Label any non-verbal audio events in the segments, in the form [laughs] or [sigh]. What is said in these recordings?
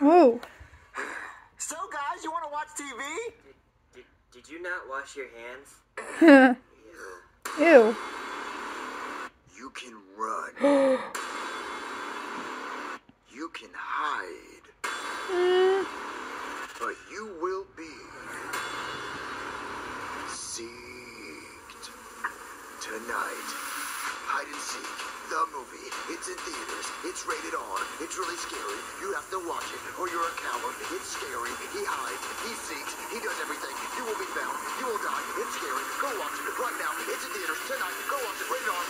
Whoa. So, guys, you want to watch TV? Did, did, did you not wash your hands? [laughs] Ew. You can run. [gasps] you can hide. Mm. But you will be seeked tonight. Hide and seek. The movie. It's in theaters. It's rated R. It's really scary. You have to watch it or you're a coward. It's scary. He hides. He seeks. He does everything. You will be found. You will die. It's scary. Go watch it right now. It's in theaters tonight. Go watch it. Rated R.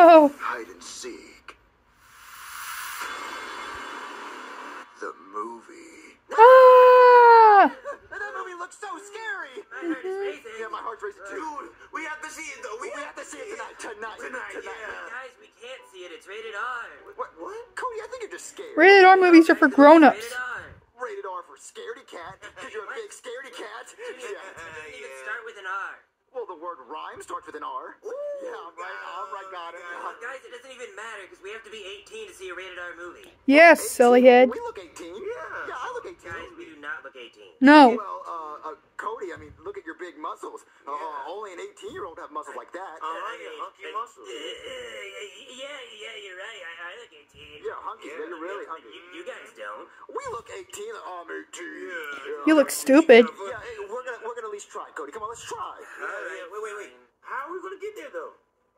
Oh. Hide and seek. The movie. Ah. That movie looks so scary. My heart is racing. Yeah, my heart's racing. Dude, we have to see it though. We have to see it tonight. Tonight. Tonight, yeah. Guys, we can't see it. It's rated R. What? What? Cody, I think you're just scared. Rated R movies are for grown-ups. Rated R. Rated R for scaredy cat. Because you're a big scaredy cat. [laughs] Junior, Yeah. it doesn't even start with an R. Well, the word rhyme starts with an R. Yeah, I'm right. I'm right. Got it. Guys, it doesn't even matter because we have to be 18 to see a rated R movie. Yes, silly head. We look 18. Yeah. Yeah, I look 18. Guys, we do not look 18. No. Well, uh, uh, Cody, I mean, look at your big muscles. Uh, only an 18 year old have muscles like that. Uh-huh, I mean, hunky uh, muscles. uh, yeah, yeah, you're right. I, I look 18. yeah, hunky. Yeah, you're really hunky. You, you guys don't. We look 18. I'm 18. Yeah. You look stupid. Yeah, hey, we're gonna we're gonna at least try, Cody. Come on, let's try. Uh, yeah, wait, wait, wait. How are we gonna get there though?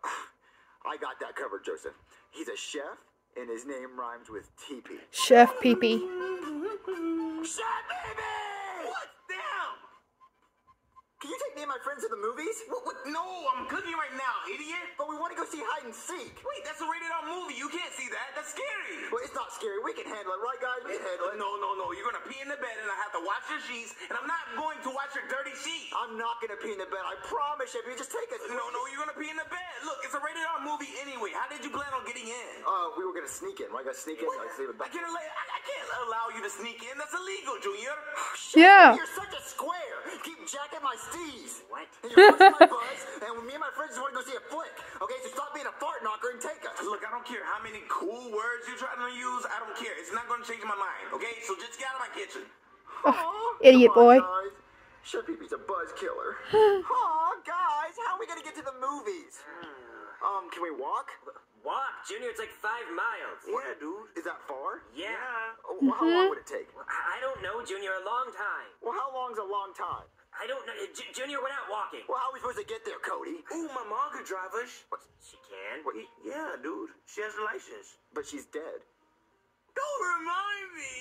[sighs] I got that covered, Joseph. He's a chef, and his name rhymes with TP. Chef Pee-Pee. Chef! What? Damn! Can you take me and my friends to the movies? What, what? No, I'm cooking right now, idiot. But we want to go see hide and seek. Wait, that's a rated R movie. You can't see that. That's scary. Well, it's not scary. We can handle it, right, guys? We can handle it. No, no, no. You're gonna pee in the bed, and I have to wash your sheets, and I'm not going to wash your dirty sheets. I'm not gonna pee in the bed. I promise you. If you just take us. No, no, you're gonna pee in the bed. Look, it's a rated R movie anyway. How did you plan on getting in? Uh, we were gonna sneak in. Right? Gotta sneak in. Gotta sneak in. I can't, allow, I, I can't allow you to sneak in. That's illegal, Junior. Yeah. You're such a square. Keep jacking my steez. What? And you're my buzz, and me and my friends just want to go see a flick. Okay, so stop being a fart knocker and take us. Look, I don't care how many cool words you're trying to use. I don't care. It's not going to change my mind. Okay, so just get out of my kitchen. Aw, idiot boy. guys. Chef Pee-Pee's a buzz killer. [sighs] Aw, guys, how are we gonna get to the movies? Um, can we walk? Walk, Junior. It's like five miles. Yeah, dude. Is that far? Yeah. Oh, well, how long would it take? I I don't know, Junior. A long time. Well, how long's a long time? I don't know. J- Junior, we're not walking. Well, how are we supposed to get there, Cody? Ooh, my mom could drive us. She can. What, Yeah, dude. She has a license. but she's dead. Don't remind me.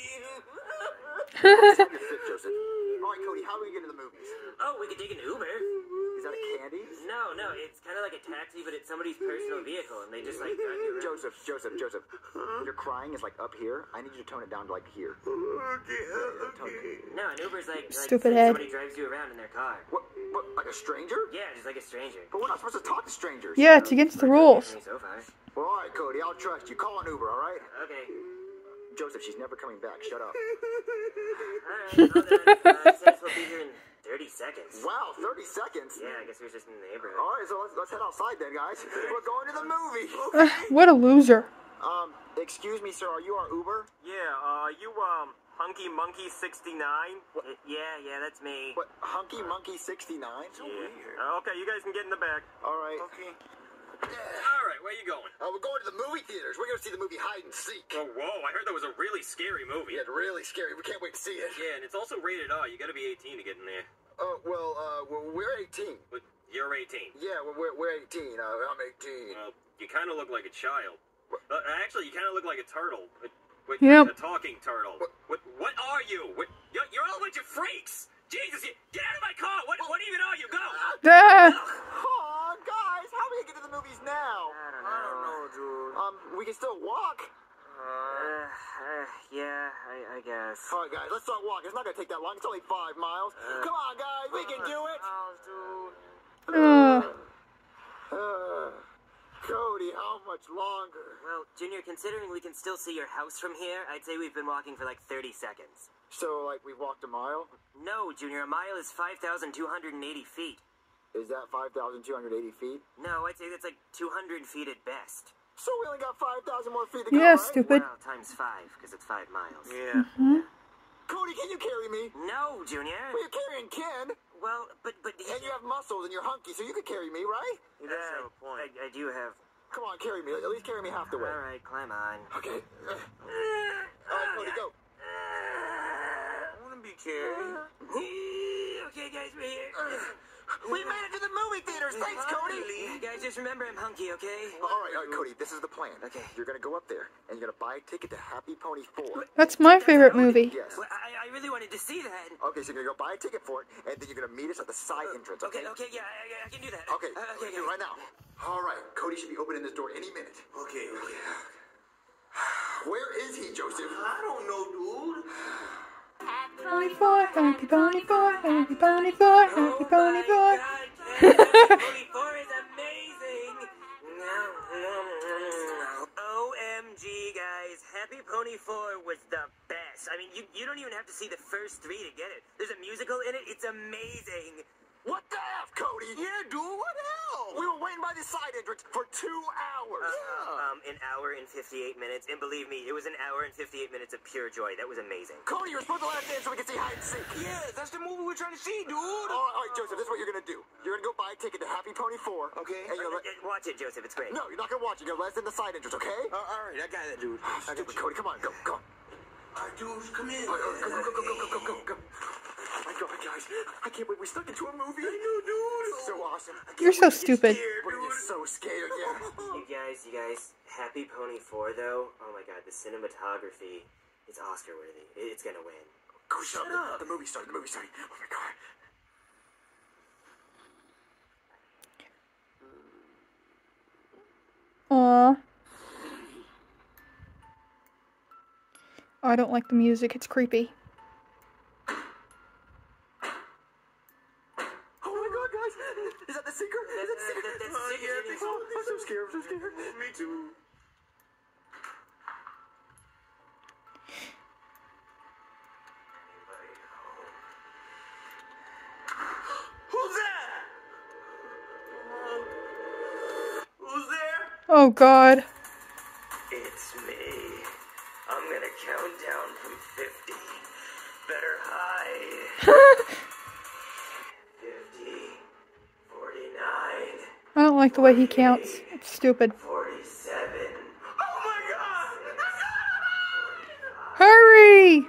It's your fit, Joseph. All right, Cody, how do we get to the movies? Oh, we could take an Uber. Is that a candy? No, no, it's kind of like a taxi, but it's somebody's personal vehicle, and they just like drive you around. Joseph, Joseph, Joseph. Your crying is like up here. I need you to tone it down to like here. okay, Tone it. No, an Uber's like, like Stupid head. somebody drives you around in their car. What? What? Like a stranger? Yeah, just like a stranger. But we're not supposed to talk to strangers. Yeah, it's against the rules. So far. Well, all right, Cody, I'll trust you. Call an Uber, all right? Okay. Joseph, she's never coming back. Shut up. Alright, well then, uh, since we'll be here in 30 seconds. Wow, 30 seconds. Yeah, I guess we're just in the neighborhood. All right, so let's, let's head outside then, guys. [laughs] We're going to the movie. [laughs] Ugh, what a loser. Um, excuse me, sir. Are you our Uber? Yeah, uh, you, um, Hunky Monkey 69? Uh, Yeah, yeah, that's me. What? Hunky Monkey 69? Yeah. Uh, okay, you guys can get in the back. All right. Okay. Alright, where you going? Uh, we're going to the movie theaters. We're going to see the movie Hide and Seek. Oh, whoa, I heard that was a really scary movie. Yeah, really scary. We can't wait to see it. Yeah, and it's also rated R. You gotta be 18 to get in there. Uh, well, uh, we're 18. But you're 18. Yeah, well, we're, we're 18. Uh, I'm 18. Well, you kind of look like a child. Uh, actually, you kind of look like a turtle. But, but Yep. A talking turtle. What? What, what are you? What, you're, you're all a bunch of freaks! Jesus, you, get out of my car! What, what even are you? Go! [laughs] Ah, Aw, guys, how are we going to get to the movies now? I don't I don't know. know, dude. Um, we can still walk. Uh, uh, yeah, I, I guess. All right, guys, let's start walking. It's not going to take that long. It's only five miles. Come on, guys, we can do it. uh, Uh, Cody, how much longer? Well, Junior, considering we can still see your house from here, I'd say we've been walking for like 30 seconds. So, like, we walked a mile? No, Junior, a mile is 5,280 feet. Is that 5,280 feet? No, I'd say that's like 200 feet at best. So we only got 5,000 more feet to go, yeah, right? stupid. Well, times five, because it's five miles. Yeah. Mm-hmm. Cody, can you carry me? No, Junior. Well, you're carrying Ken, Well, but but and you have muscles and you're hunky, so you could carry me, right? You does have a point. I, I do have. Come on, carry me. At least carry me half the way. All right, climb on. Okay. Uh, All right, Cody, go. I want to be carried. okay, guys, we're here. We made it to the movie theaters. Thanks, Cody. Guys, just remember I'm hunky, okay? All right, all right, Cody. This is the plan. Okay. You're gonna go up there and you're gonna buy a ticket to Happy Pony Four. That's my favorite movie. Yes. Well, I, I really wanted to see that. Okay, so you're gonna go buy a ticket for it, and then you're gonna meet us at the side entrance. Okay, Okay. okay, yeah, I, I can do that. Okay. Uh, okay, do it right now. All right. Cody should be opening this door any minute. Okay, okay. [sighs] Where is he, Joseph? I don't know, dude. Happy Pony boy, happy pony boy, happy pony boy, happy pony boy. Pony 4 [laughs] Pony 4 was the best. I mean, you, you don't even have to see the first three to get it. There's a musical in it. It's amazing. What the F, Cody? Yeah, dude, what the hell? We were waiting by the side entrance for two hours. Yeah. Um, an hour and 58 minutes. And believe me, it was an hour and 58 minutes of pure joy. That was amazing. Cody, you're supposed to let us in so we can see hide and seek. Yeah, that's the movie we're trying to see, dude. All right, all right, Joseph, this is what you're gonna do. You're gonna go buy a ticket to Happy Pony 4. Okay. And you're Uh, gonna let... uh, Watch it, Joseph. It's great. No, you're not gonna watch it. You're gonna let us in the side entrance, okay? Uh, all right, I got that, dude. I got Stupid you. Cody, come on, go, go. All right, dude, come in. All right, all right, go, go, go, go, go, go, go, go. Oh my God, guys, I can't believe we stuck into a movie. I know, dude. It's so awesome. You're so stupid. We're gonna so scared, yeah. [laughs] You guys, you guys, Happy Pony 4 though, oh my god, the cinematography is Oscar worthy. It's gonna win. Go shut up. The movie started, the movie started. Oh my God. Aw. I don't like the music, it's creepy. Oh my God, guys. Is that the secret? Is that the secret? That- that's Oh, secret. yeah, I think so. I'm so scared, I'm so scared. Me too. Who's that? Who's there? Oh god. It's me. I'm gonna count down from 50. Better hide. [laughs] 50, 49, I don't like the way he counts. It's stupid. 47. Oh my god! Hurry!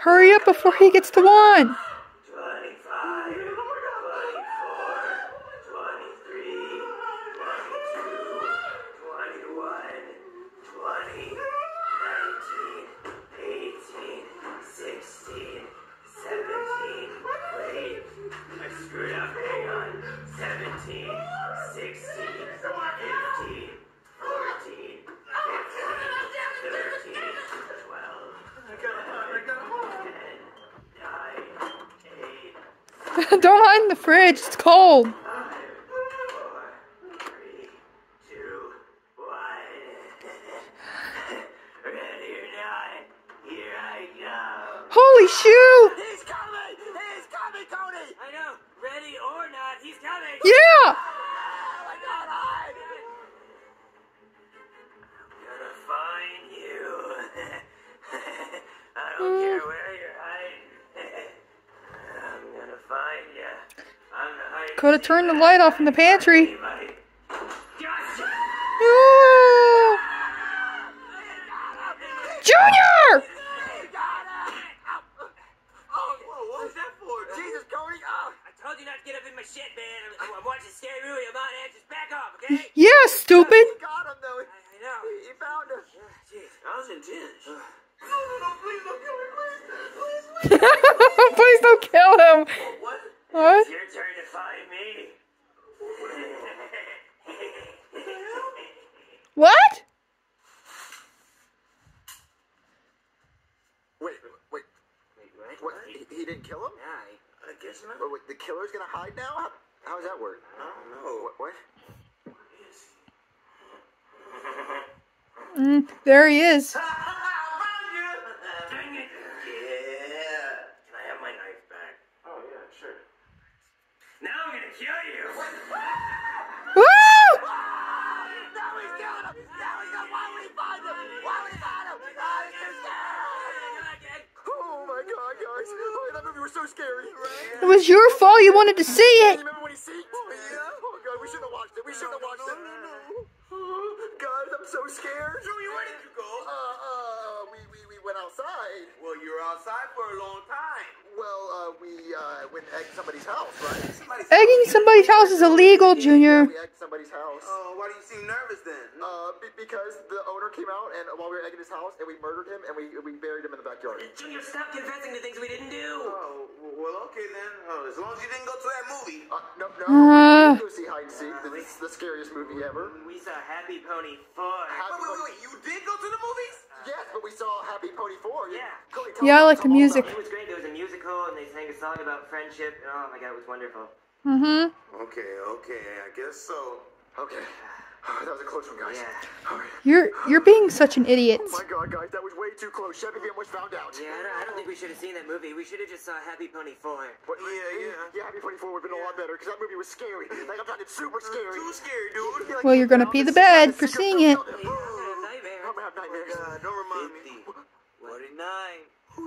Hurry up before he gets to one! [laughs] don't hide in the fridge, it's cold. five, four, three, two, one. Ready or not, here I go. Holy shoot! He's coming! He's coming, Cody! I know, ready or not, he's coming. Yeah! Could have turned the light off in the pantry. No! Junior! Yeah, stupid. Got him though. I know. He found us. Jeez, I was in tinge. No, no, no, please don't kill him, please, please, please. please [laughs] don't kill him. What? What? It's your turn find me. What? Wait, wait, Wait, what? what? What? He, he didn't kill him? Yeah, I, I guess not. Wait, wait, the killer's gonna hide now? How, how does that work? I don't know. What? what? Mm, there he is. So scary. It was your fault. You wanted to see You it. remember when he seeked? Yeah. Oh god, we shouldn't have watched it. We shouldn't have watched it. Oh, guys, I'm so scared. Joey, where did you go? Uh, uh, we, we, we went outside. Well, you were outside for a long time. Well, uh, we, uh, went and egged somebody's house, right? Somebody Egging somebody's house is illegal, Junior. We egged somebody's house. Oh, why do you seem nervous then? Uh, be- because the owner came out and while we were egging his house and we murdered him and we, we buried him in the backyard. Junior, stop confessing to things we didn't do. Oh, well, okay then. Oh, as long as you didn't go to that movie. Uh, no, no. Uh. we didn't go see hide and seek. This is the scariest movie ever. We saw Happy Pony 4. Happy Wait, wait, wait, wait. You did go to the movies? Yes, but we saw Happy Pony 4. Yeah. Yeah, I like the tell me music. Song about friendship. Oh my god, it was wonderful. Mm-hmm. Okay, okay. I guess so. it. Okay. [sighs] that was a close one, guys. Yeah. All right. You're you're being such an idiot. Oh my god, guys, that was way too close. Chevy almost found out. Yeah, I don't, I don't think we should have seen that movie. We should have just saw Happy Pony 4. What, Yeah, yeah. Yeah, Happy Pony 4 would have been a lot better because that movie was scary. Like, I'm talking super scary. Too scary, dude. Like, Well, you're gonna pee the bed for seeing it. I'm gonna have nightmares. I'm gonna have nightmares. God, don't remind me. 49.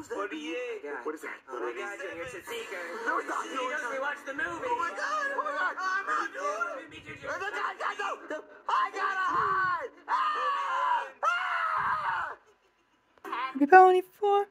Who's that? 48. God. What is that? Oh my god, Junior, it's a seeker. No, it's not. He doesn't rewatch the movie. Oh my god! Oh my god! I'm out, dude. Me too, Oh Junior. my god, guys, no! no. I gotta hide! Ah! Ah! Happy Pony 4.